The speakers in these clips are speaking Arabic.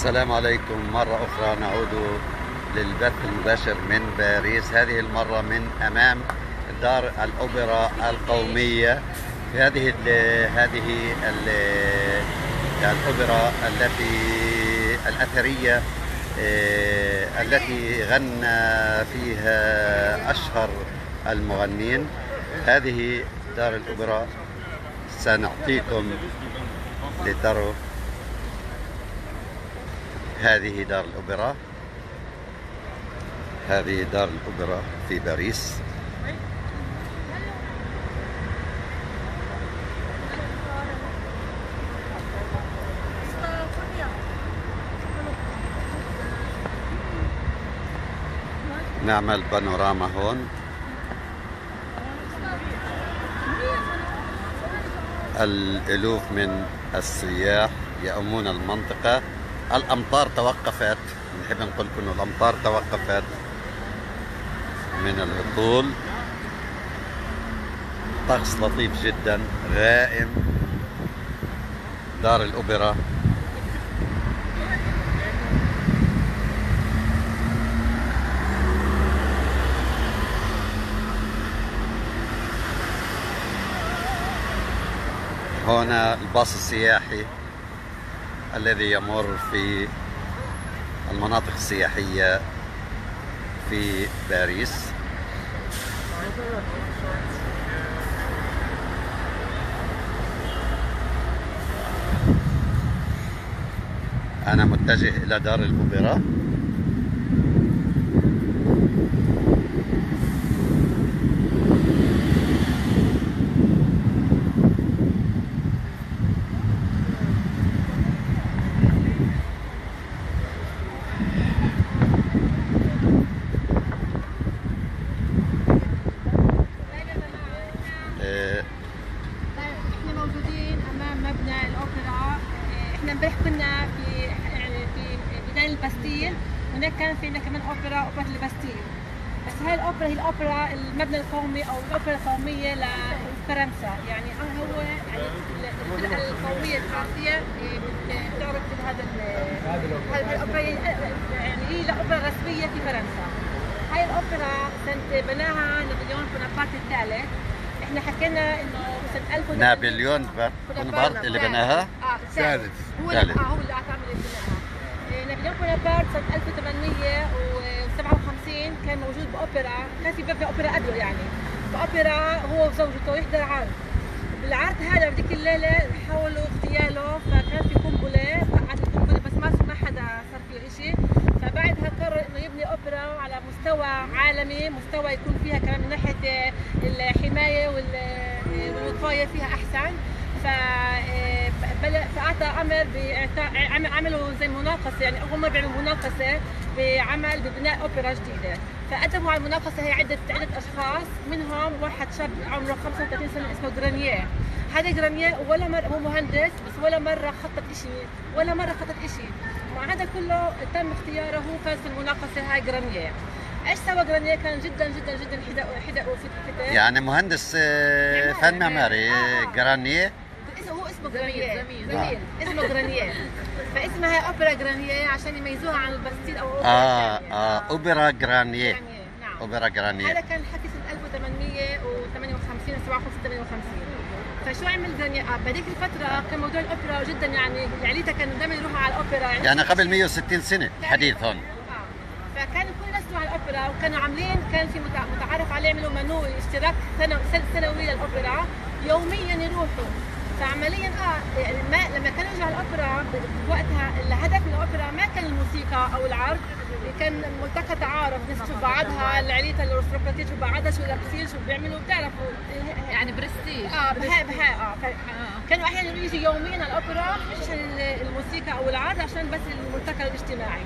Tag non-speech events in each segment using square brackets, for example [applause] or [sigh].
السلام عليكم. مرة أخرى نعود للبث المباشر من باريس. هذه المرة من أمام دار الأوبرا القومية. هذه ال هذه ال الأوبرا التي الأثرية آه، التي غنى فيها أشهر المغنين. هذه دار الأوبرا. سنعطيكم لتروا هذه دار الأوبرا. هذه دار الأوبرا في باريس. نعمل بانوراما هون. الألوف من السياح يأمون المنطقة. الأمطار توقفت. نحب نقول لكم الأمطار توقفت من الهطول طقس لطيف جدا غائم دار الأوبرا. هنا الباص السياحي. الذي يمر في المناطق السياحية في باريس. أنا متجه إلى دار الأوبرا آه، إحنا موجودين امام مبنى الاوبرا آه، إحنا امبارح كنا في يعني في ميدان الباستيل هناك كان في عندنا كمان اوبرا اوبرا الباستيل بس هاي الأوبرا المبنى القومي أو الأوبرا القومية لفرنسا. يعني هو يعني الفرقة القومية الفرنسية بت- بتعرف بهذا ال- هاي الأوبرا يعني هي الاوبرا الرسميه في فرنسا. هاي الأوبرا سنة بناها نابليون بونابرت الثالث. إحنا حكينا إنه سنة 1000 نابليون بونابرت اللي بناها؟ آه ثالث. هو. آه هو اللي أعتمد اللي بناها. إيه، نابليون بونابرت سنة 1857 كان موجود بأوبرا كان في باب أوبرا قبله يعني. بأوبرا هو وزوجته يحضر عرض بالعرض هذا بهديك الليلة حاولوا اغتياله فكان في قنبلة وقعت القنبله بس ما ما حدا صار فيه شيء فبعدها قرر إنه يبني أوبرا على مستوى عالمي مستوى يكون فيها كمان من ناحية الحماية وال- والوقاية فيها أحسن. ف فاعطى أمر عملوا زي مناقصة يعني أول مرة بيعملوا مناقصة بعمل ببناء أوبرا جديدة. فقدموا على المناقصة هي عده عدة أشخاص منهم واحد شاب عمره 35 سنة اسمه جرانيه هذا جرانيه ولا مره هو مهندس بس ولا مرة خطط شيء ولا مرة خطط شيء مع هذا كله تم اختياره فاز في المناقصة هاي جرانيه إيش سوى جرانيه كان جدا جدا جدا حدقوا حدقوا في الفتاه يعني مهندس فن معماري آه،. جرانيه اسمه هو اسمه جرانيه زميل. زميل. اسمه جرانيه فاسمها هي أوبرا جرانيه عشان يميزوها عن الباستيل أو أوبرا آه. آه أوبرا جرانيه جرانيه نعم. أوبرا جرانيه هذا كان حكي سنه 1858 57 58 فشو عمل جرانيه آه بهذيك الفترة كان موضوع الأوبرا جدا يعني يعني كانوا دائما يروحوا على الأوبرا. يعني قبل 160 سنة الحديث هون. آه. فكان كل الناس تروح على الأوبرا وكانوا عاملين كان في متع- متعارف عليه يعملوا منو اشتراك سنه سن- سنوي للأوبرا يوميا يروحوا. فعمليا آه يعني ما لما كانوا يجوا على الأوبرا وقتها الهدف من الأوبرا ما كان الموسيقى أو العرض كان ملتقى تعارف ناس تشوف بعضها العريطه الارستقراطيه تشوف بعضها شو لابسين شو بيعملوا بتعرفوا. يعني برستيج. آه بها بها آه ف- كانوا أحيانا يجوا يوميا على الأوبرا مش عشان ال- الموسيقى أو العرض عشان بس الملتقى الاجتماعي.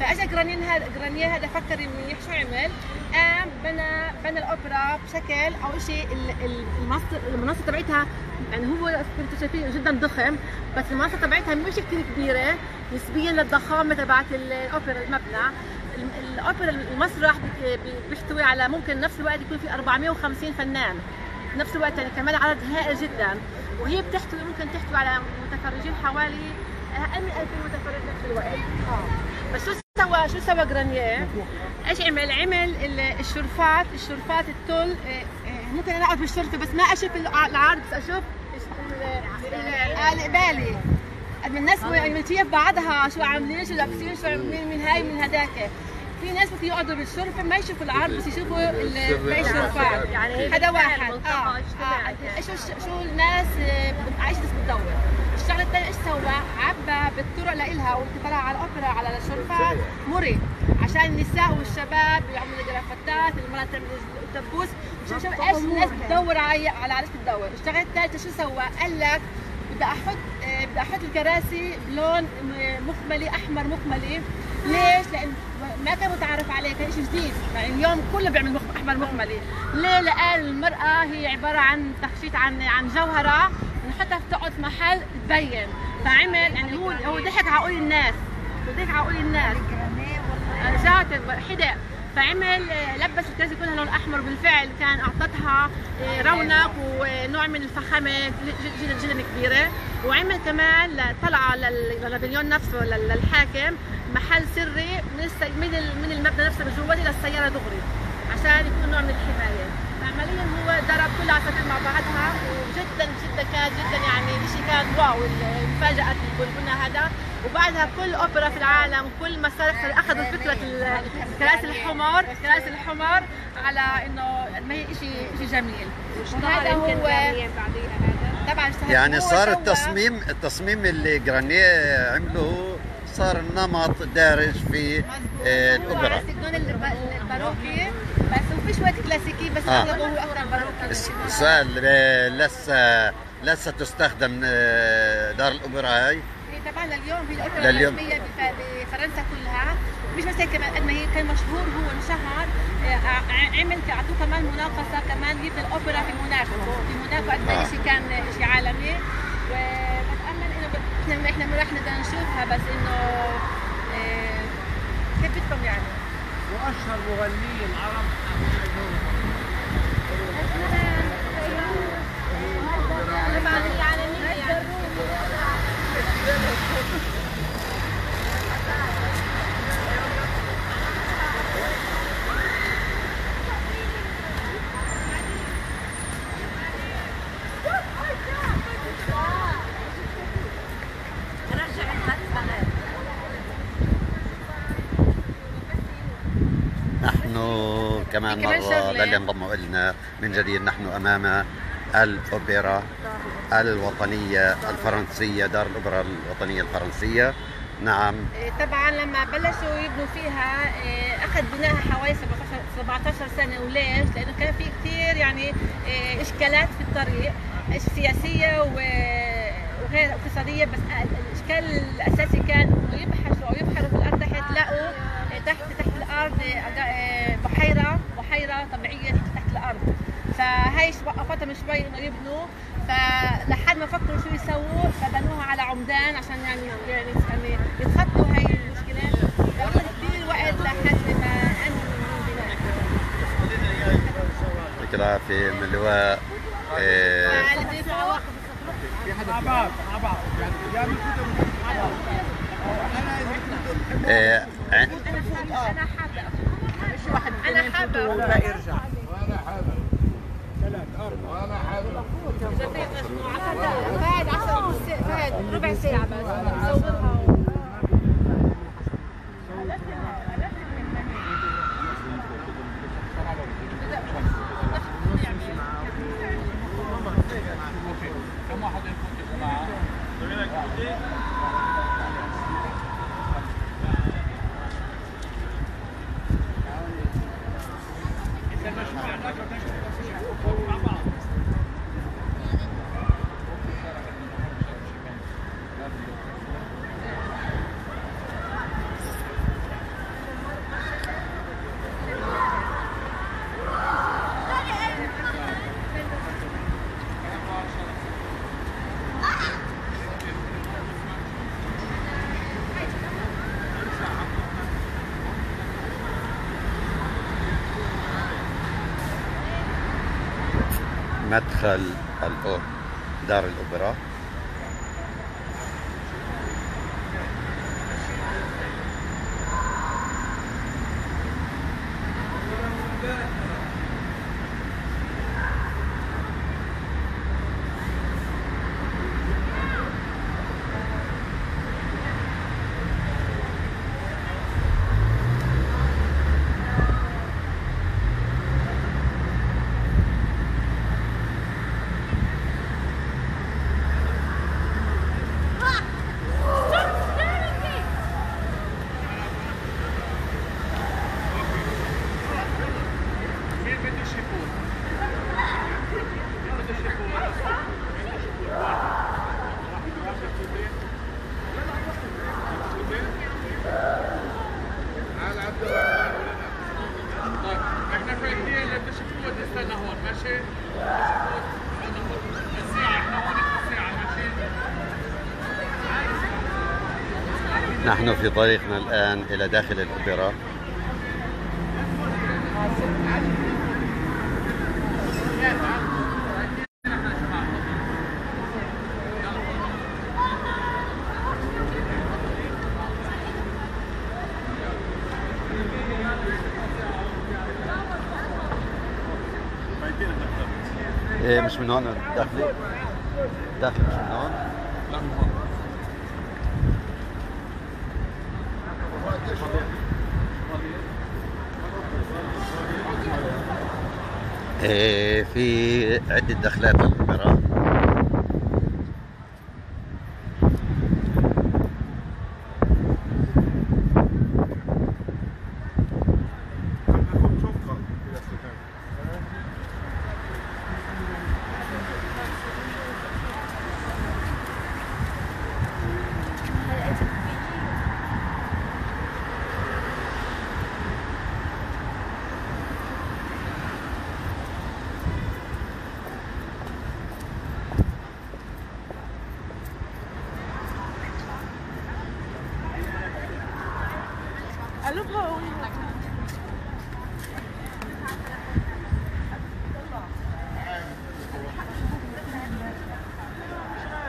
فاجى جرانيه هذا جرانية هذا فكر منيح شو عمل؟ قام بنى بنى الأوبرا بشكل اول شيء ال- ال- المنصه المنصة تبعتها يعني هو كنتوا شايفين جدا ضخم بس المنصة تبعتها مش كثير كبيرة. نسبيا للضخامة تبعت ال- الأوبرا المبنى. ال- الأوبرا المسرح بي- بي- بيحتوي على ممكن نفس الوقت يكون في 450 فنان. نفس الوقت يعني كمان عدد هائل جدا. وهي بتحتوي ممكن تحتوي على متفرجين حوالي أقل من 2000 متفرج الوقت. آه. بس شو سوى شو سوى جرانييه؟ إيش عمل؟ عمل الشرفات الشرفات التل آه، آه، ممكن أنا أقعد بالشرفه بس ما أشوف العرض بس أشوف القبالي قد الناس كيف بعضها شو عاملين شو لابسين شو من من هاي من هداك في ناس ممكن يقعدوا بالشرفه ما يشوفوا العرض بس يشوفوا باقي الشرفات يعني هذا واحد. آه, آه. شو شو الناس إيش الناس بتدور. الشغله الثانية إيش سوى؟ عبى بالطرق لإلها وانت على الأوبرا على الشرفات مري عشان النساء والشباب يعملوا جرافتات تعمل الدبوس شوف إيش الناس بتدور على على بتدور الشغله الثالثه شو سوى؟ قال لك بدي أحط آه، بدي أحط الكراسي بلون مخملي أحمر مخملي. ليش؟ لأن ما كان متعارف عليه كان شيء جديد. يعني اليوم كله بيعمل مخ... أحمر مخملي. ليه؟ لقال المرأة هي عبارة عن تخشيت عن عن جوهرة نحطها تقعد في محل تبين. فعمل يعني هو هو ضحك على عقول الناس. ضحك على عقول الناس. جات حدا فعمل لبس الكراسي كلها لون أحمر بالفعل كان أعطتها آه، رونق ونوع من الفخامة جدا جدا كبيرة. وعمل كمان طلعه للبافليون نفسه للحاكم محل سري من من المبنى نفسه من جوا للسياره دغري عشان يكون نوع من الحماية. فعمليا هو ضرب كل العصافير مع بعضها وجدا جدا كان جدا يعني شيء كان واو مفاجاه البنى هذا. وبعدها كل أوبرا في العالم كل مسارح أخذوا فكرة كراسي الحمر كراسي الحمر على إنه ما هي شيء شيء جميل. وهذا هو طبعا يعني صار التصميم التصميم اللي جرانيه عمله صار النمط دارج في آه، الأوبرا. اللون الباروكي بس وفي شوية كلاسيكي بس آه. هو أكثر باروكي. السؤال لسه لسه تستخدم آه، دار الأوبرا هاي. طبعا لليوم هي الأوبرا الرسميه بفرنسا كلها. مش بس هيك قد ما هي كان مشهور هو انشهر آه، عمل أعطوه كمان مناقصة كمان هي في الأوبرا في موناكو. في موناكو قد ما شيء كان شيء عالمي. وبتأمل إنه إحنا إحنا رح نقدر نشوفها بس إنه آه، كيف بدكم يعني؟ وأشهر مغنيين عرب. كمان مرة للي انضموا إلنا. من جديد نحن أمام الأوبرا الوطنية الفرنسية دار الأوبرا الوطنية الفرنسية. نعم. إيه، طبعا لما بلشوا يبنوا فيها إيه، أخذ بناها حوالي 17 سنة وليش؟ لأنه كان في كثير يعني إيه، إشكالات في الطريق سياسية وغير اقتصادية بس الإشكال الأساسي كان يبنوا. فلحد ما فكروا شو يسووا فبنوها على عمدان عشان يعني يعني يعني يتخطوا هاي المشكلة. فاخذ كثير وقت لحد ما البناء يعطيك العافيه من اللواء في حدا مع بعض مع بعض يعني مع بعض أنا حابه أنا حابة. يرجع. مدخل دار الأوبرا. نحن في طريقنا الآن إلى داخل الأوبرا. إيه مش من هون داخلي داخل مش من هون إيه في عدة دخلات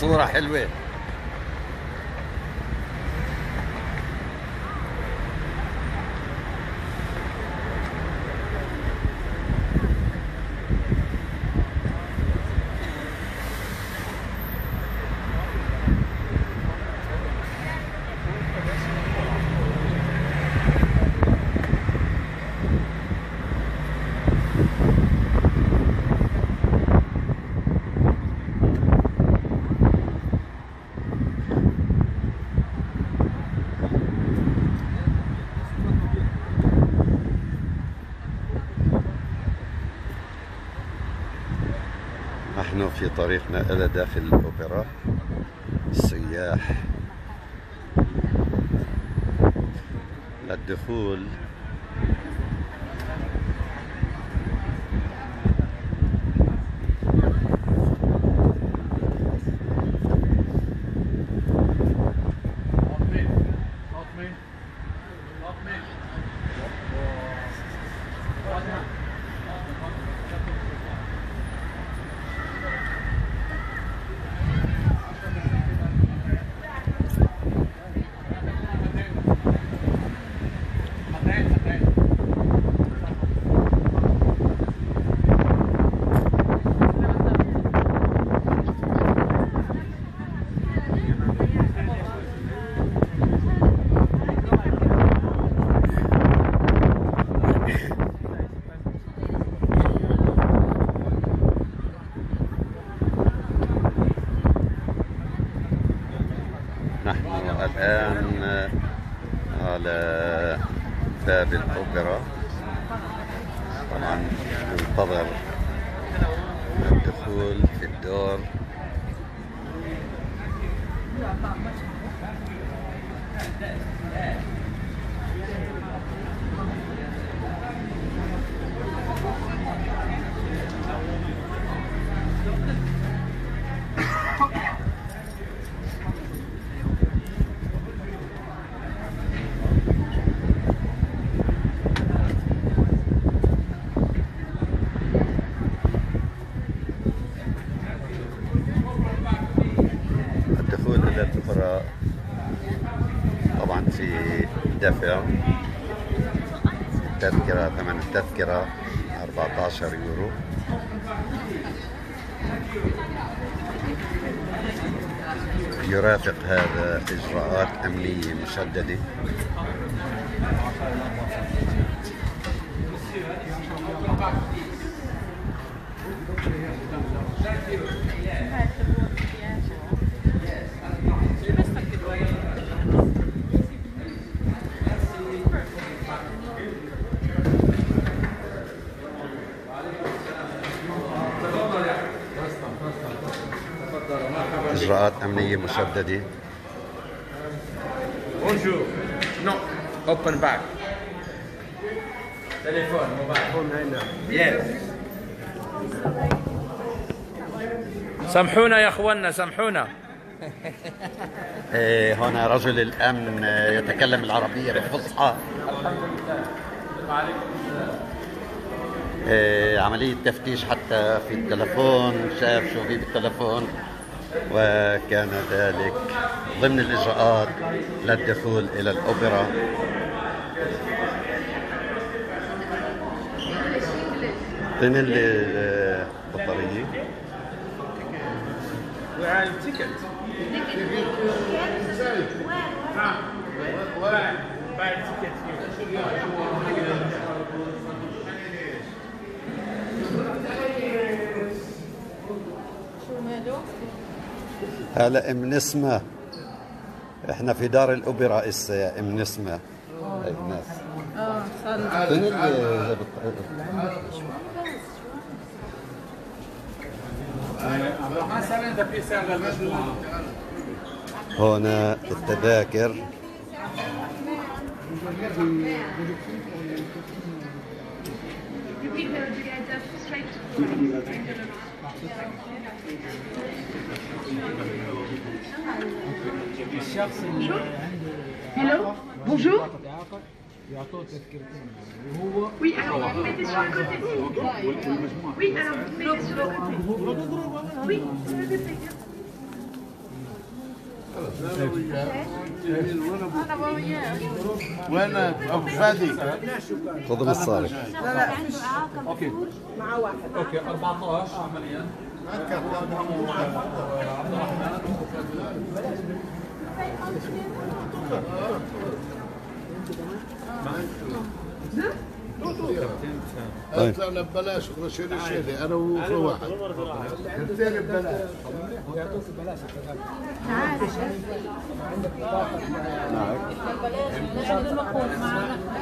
صورة حلوة نحن في طريقنا إلى داخل الأوبرا. السياح. للدخول التذكرة 14 يورو يرافق هذا إجراءات أمنية مشددة Thank you. إجراءات أمنية مشددة Bonjour. No. Open back. Telephone, mobile. Yes. سامحونا يا اخوانا سامحونا [laughs] هنا رجل الأمن آه، يتكلم العربية بفصحى آه، عملية تفتيش حتى في التلفون شاف شو في بالتلفون وكان ذلك ضمن الإجراءات للدخول إلى الأوبرا فين البطارية؟ buy ticket هلا ام نسمة. إحنا في دار الاوبرا اسا يا ام نسمة. هاي الناس آه صار فين اللي المجموعه هنا التذاكر Hello, bonjour. يعطوه تذكرتين وهو Oui, alors vous mettez sur le côté. Oui, alors vous وين ابو فادي؟ خذ المصاري لا لا أوكي مع واحد أوكي 14 عمليا عبد الرحمن طيب. طلعنا ببلاش رشيد الشيلي أنا وفي واحد. الاثنين ببلاش ويعطوك ببلاش التذاكر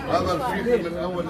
هذا الفيك من أول